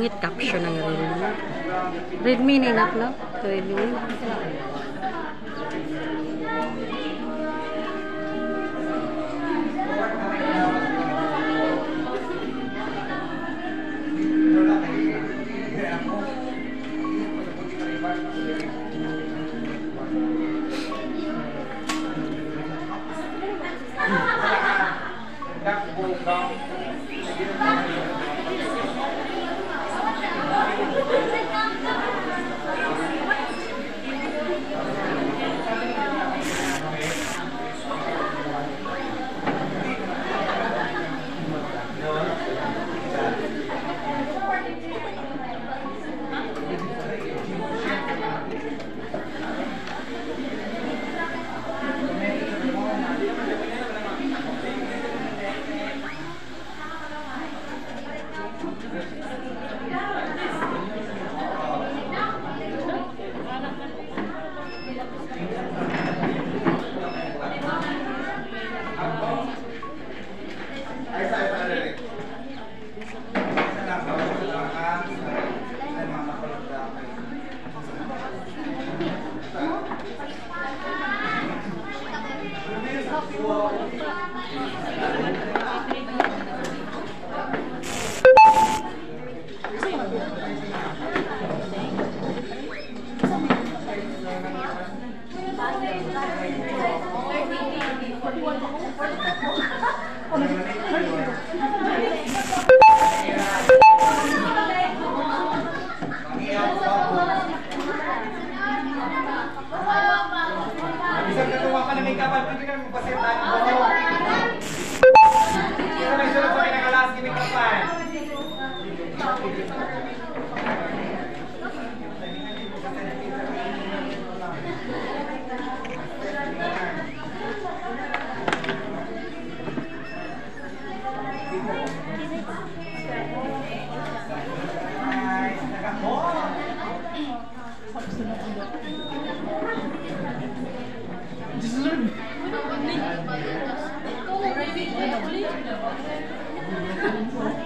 Pangit caption ng Redmi. Redmi na inak na. Redmi. Isang Gracias.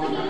marijuana.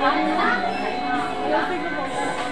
啊？你 야,